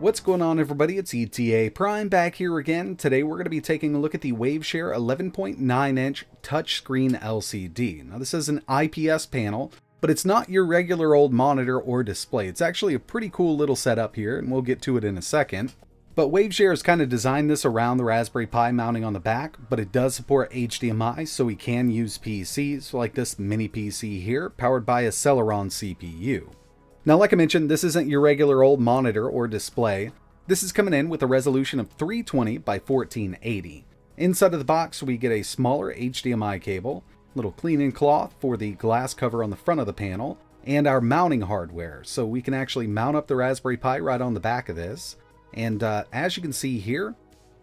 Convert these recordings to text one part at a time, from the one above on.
What's going on everybody, it's ETA Prime back here again. Today we're going to be taking a look at the Waveshare 11.9 inch touchscreen LCD. Now this is an IPS panel, but it's not your regular old monitor or display. It's actually a pretty cool little setup here, and we'll get to it in a second. But Waveshare has kind of designed this around the Raspberry Pi mounting on the back, but it does support HDMI, so we can use PCs like this mini PC here, powered by a Celeron CPU. Now, like I mentioned, this isn't your regular old monitor or display. This is coming in with a resolution of 320 by 1480. Inside of the box, we get a smaller HDMI cable, little cleaning cloth for the glass cover on the front of the panel, and our mounting hardware. So we can actually mount up the Raspberry Pi right on the back of this. And uh, as you can see here,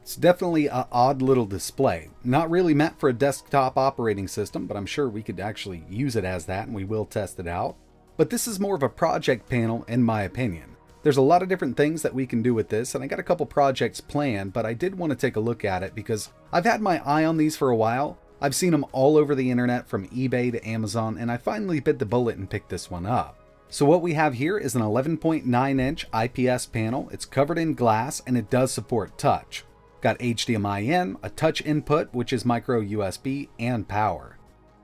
it's definitely an odd little display. Not really meant for a desktop operating system, but I'm sure we could actually use it as that, and we will test it out. But this is more of a project panel in my opinion. There's a lot of different things that we can do with this, and I got a couple projects planned, but I did want to take a look at it because I've had my eye on these for a while. I've seen them all over the internet from eBay to Amazon, and I finally bit the bullet and picked this one up. So what we have here is an 11.9 inch IPS panel. It's covered in glass and it does support touch. Got HDMI in, a touch input, which is micro USB, and power.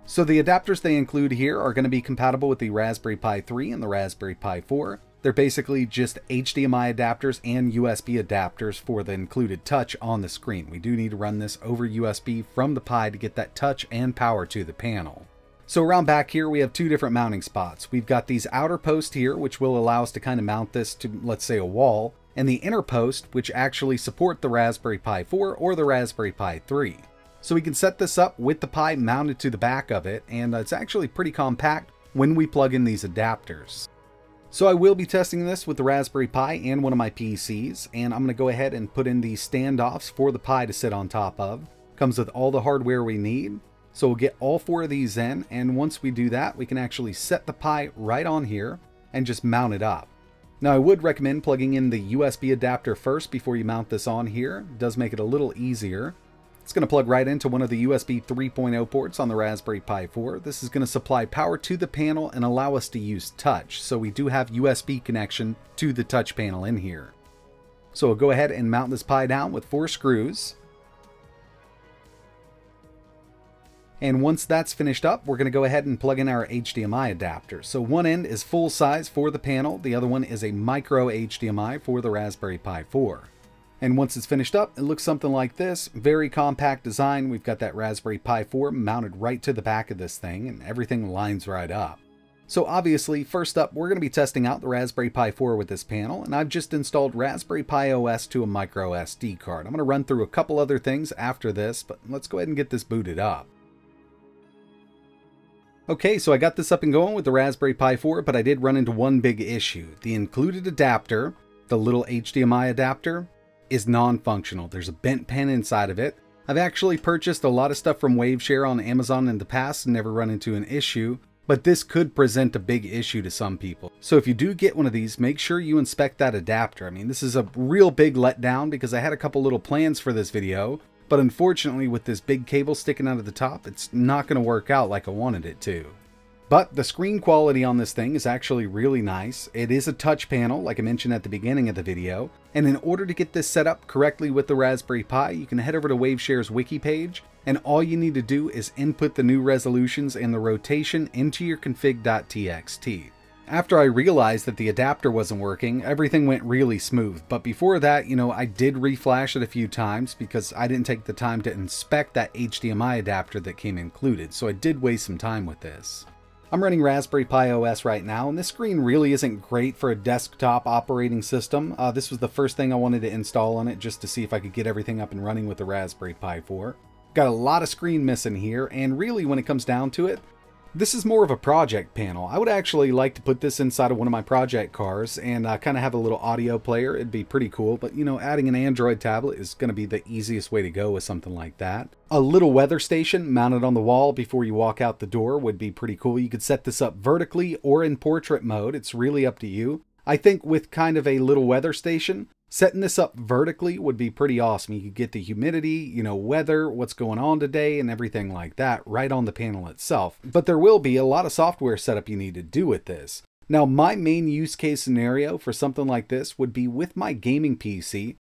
So the adapters they include here are going to be compatible with the Raspberry Pi 3 and the Raspberry Pi 4. They're basically just HDMI adapters and USB adapters for the included touch on the screen. We do need to run this over USB from the Pi to get that touch and power to the panel. So around back here we have two different mounting spots. We've got these outer posts here which will allow us to kind of mount this to let's say a wall and the inner post which actually support the Raspberry Pi 4 or the Raspberry Pi 3. So we can set this up with the Pi mounted to the back of it, and it's actually pretty compact when we plug in these adapters. So I will be testing this with the Raspberry Pi and one of my PCs, and I'm going to go ahead and put in these standoffs for the Pi to sit on top of. Comes with all the hardware we need. So we'll get all four of these in, and once we do that, we can actually set the Pi right on here and just mount it up. Now I would recommend plugging in the USB adapter first before you mount this on here. It does make it a little easier. It's going to plug right into one of the USB 3.0 ports on the Raspberry Pi 4. This is going to supply power to the panel and allow us to use touch. So we do have USB connection to the touch panel in here. So we'll go ahead and mount this Pi down with four screws. And once that's finished up, we're going to go ahead and plug in our HDMI adapter. So one end is full size for the panel, the other one is a micro HDMI for the Raspberry Pi 4. And once it's finished up, it looks something like this. Very compact design. We've got that Raspberry Pi 4 mounted right to the back of this thing, and everything lines right up. So obviously, first up, we're going to be testing out the Raspberry Pi 4 with this panel, and I've just installed Raspberry Pi OS to a micro SD card. I'm going to run through a couple other things after this, but let's go ahead and get this booted up. Okay, so I got this up and going with the Raspberry Pi 4, but I did run into one big issue. The included adapter, the little HDMI adapter, is non-functional. There's a bent pen inside of it. I've actually purchased a lot of stuff from Waveshare on Amazon in the past and never run into an issue, but this could present a big issue to some people. So if you do get one of these, make sure you inspect that adapter. I mean, this is a real big letdown because I had a couple little plans for this video, but unfortunately with this big cable sticking out of the top, it's not going to work out like I wanted it to. But the screen quality on this thing is actually really nice. It is a touch panel, like I mentioned at the beginning of the video. And in order to get this set up correctly with the Raspberry Pi, you can head over to Waveshare's wiki page, and all you need to do is input the new resolutions and the rotation into your config.txt. After I realized that the adapter wasn't working, everything went really smooth. But before that, you know, I did reflash it a few times because I didn't take the time to inspect that HDMI adapter that came included, so I did waste some time with this. I'm running Raspberry Pi OS right now, and this screen really isn't great for a desktop operating system. Uh, this was the first thing I wanted to install on it just to see if I could get everything up and running with the Raspberry Pi 4. Got a lot of screen missing here, and really when it comes down to it, this is more of a project panel. I would actually like to put this inside of one of my project cars and uh, kind of have a little audio player. It'd be pretty cool, but you know, adding an Android tablet is going to be the easiest way to go with something like that. A little weather station mounted on the wall before you walk out the door would be pretty cool. You could set this up vertically or in portrait mode. It's really up to you. I think with kind of a little weather station, Setting this up vertically would be pretty awesome. You could get the humidity, you know, weather, what's going on today, and everything like that right on the panel itself. But there will be a lot of software setup you need to do with this. Now, my main use case scenario for something like this would be with my gaming PC,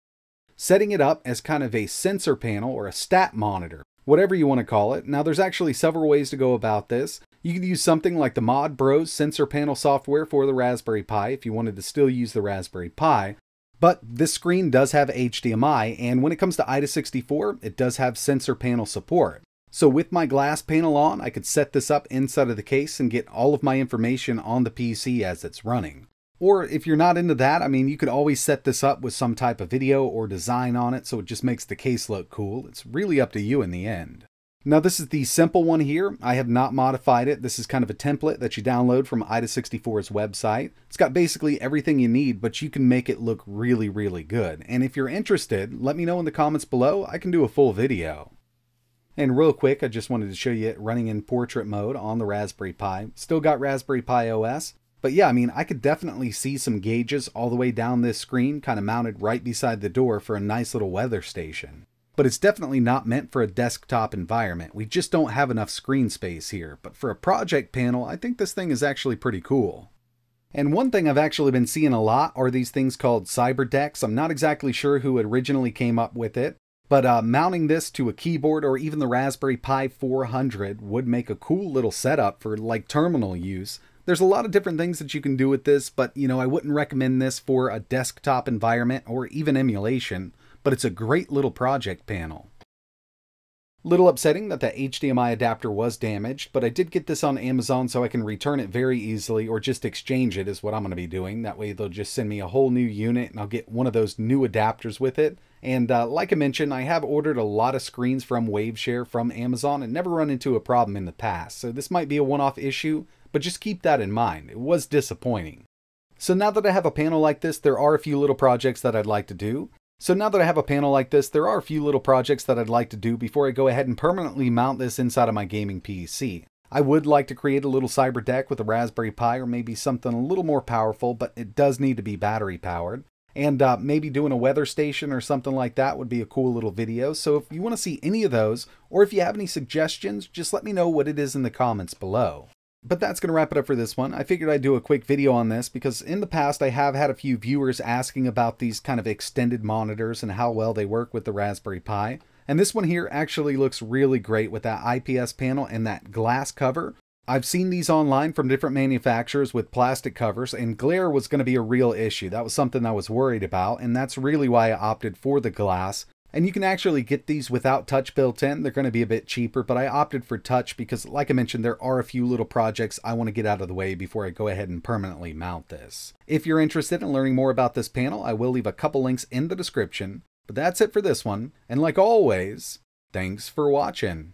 setting it up as kind of a sensor panel or a stat monitor, whatever you want to call it. Now, there's actually several ways to go about this. You could use something like the Mod Bros sensor panel software for the Raspberry Pi if you wanted to still use the Raspberry Pi. But this screen does have HDMI, and when it comes to AIDA64, it does have sensor panel support. So with my glass panel on, I could set this up inside of the case and get all of my information on the PC as it's running. Or if you're not into that, I mean, you could always set this up with some type of video or design on it so it just makes the case look cool. It's really up to you in the end. Now this is the simple one here. I have not modified it. This is kind of a template that you download from AIDA64's website. It's got basically everything you need, but you can make it look really, really good. And if you're interested, let me know in the comments below. I can do a full video. And real quick, I just wanted to show you it running in portrait mode on the Raspberry Pi. Still got Raspberry Pi OS. But yeah, I mean, I could definitely see some gauges all the way down this screen, kind of mounted right beside the door for a nice little weather station but it's definitely not meant for a desktop environment. We just don't have enough screen space here, but for a project panel, I think this thing is actually pretty cool. And one thing I've actually been seeing a lot are these things called cyber decks. I'm not exactly sure who originally came up with it, but uh, mounting this to a keyboard or even the Raspberry Pi 400 would make a cool little setup for like terminal use. There's a lot of different things that you can do with this, but you know, I wouldn't recommend this for a desktop environment or even emulation but it's a great little project panel. Little upsetting that the HDMI adapter was damaged, but I did get this on Amazon so I can return it very easily or just exchange it is what I'm going to be doing. That way they'll just send me a whole new unit and I'll get one of those new adapters with it. And uh, like I mentioned, I have ordered a lot of screens from Waveshare from Amazon and never run into a problem in the past. So this might be a one-off issue, but just keep that in mind. It was disappointing. So now that I have a panel like this, there are a few little projects that I'd like to do. So now that I have a panel like this, there are a few little projects that I'd like to do before I go ahead and permanently mount this inside of my gaming PC. I would like to create a little cyber deck with a Raspberry Pi or maybe something a little more powerful, but it does need to be battery powered. And uh, maybe doing a weather station or something like that would be a cool little video. So if you want to see any of those, or if you have any suggestions, just let me know what it is in the comments below. But that's going to wrap it up for this one. I figured I'd do a quick video on this because in the past I have had a few viewers asking about these kind of extended monitors and how well they work with the Raspberry Pi. And this one here actually looks really great with that IPS panel and that glass cover. I've seen these online from different manufacturers with plastic covers, and glare was going to be a real issue. That was something I was worried about, and that's really why I opted for the glass. And you can actually get these without touch built in. They're going to be a bit cheaper, but I opted for touch because, like I mentioned, there are a few little projects I want to get out of the way before I go ahead and permanently mount this. If you're interested in learning more about this panel, I will leave a couple links in the description. But that's it for this one, and like always, thanks for watching.